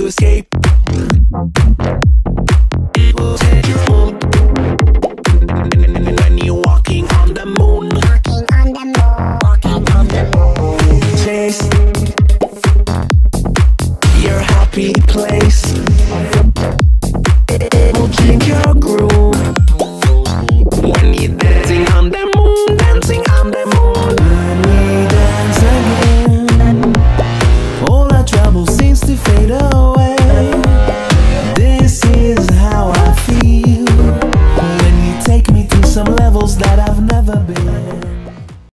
to escape. Will take you home. When you're walking on the moon. Walking on the moon. Walking on the moon. Chase your happy place. We'll kick your groove. Baby. be